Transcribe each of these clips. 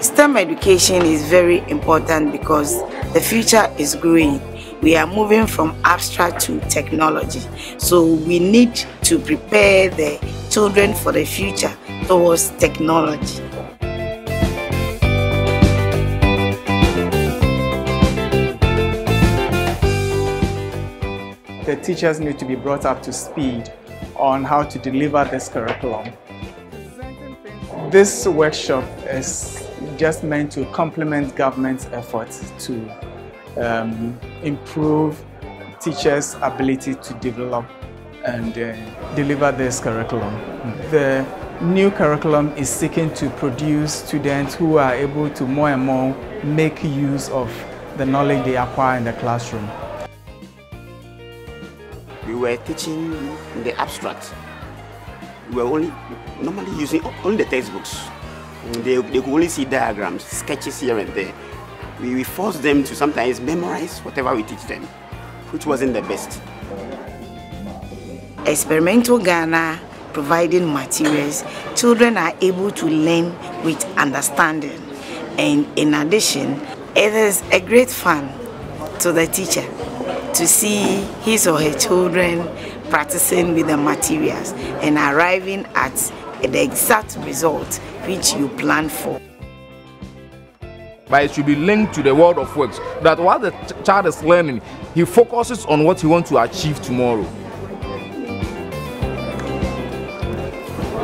STEM education is very important because the future is growing. We are moving from abstract to technology. So we need to prepare the children for the future towards technology. The teachers need to be brought up to speed on how to deliver this curriculum. This workshop is just meant to complement government's efforts to um, improve teachers' ability to develop and uh, deliver this curriculum. The new curriculum is seeking to produce students who are able to more and more make use of the knowledge they acquire in the classroom. We were teaching in the abstract. We were only normally using only the textbooks. They, they could only see diagrams, sketches here and there. We, we forced them to sometimes memorize whatever we teach them, which wasn't the best. Experimento Ghana providing materials, children are able to learn with understanding. And in addition, it is a great fun to the teacher to see his or her children practicing with the materials and arriving at the exact result which you plan for. But it should be linked to the world of works. That while the ch child is learning, he focuses on what he wants to achieve tomorrow.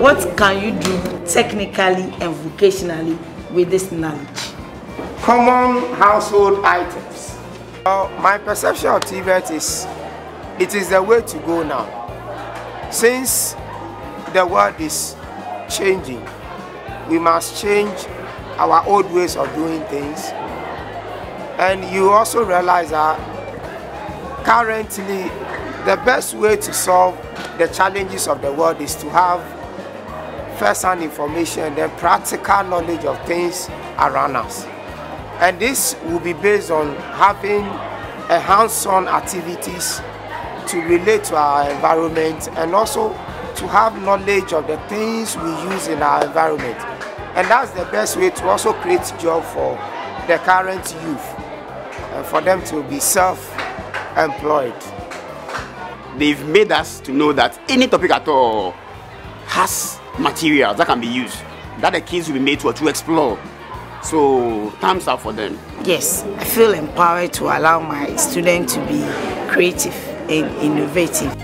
What can you do technically and vocationally with this knowledge? Common household items. Uh, my perception of TVET is it is the way to go now. Since the world is changing, we must change our old ways of doing things. And you also realize that currently the best way to solve the challenges of the world is to have first-hand information then practical knowledge of things around us. And this will be based on having hands-on activities to relate to our environment and also to have knowledge of the things we use in our environment. And that's the best way to also create job for the current youth and for them to be self-employed. They've made us to know that any topic at all has materials that can be used, that the kids will be made to, to explore. So thumbs up for them. Yes, I feel empowered to allow my students to be creative and innovative.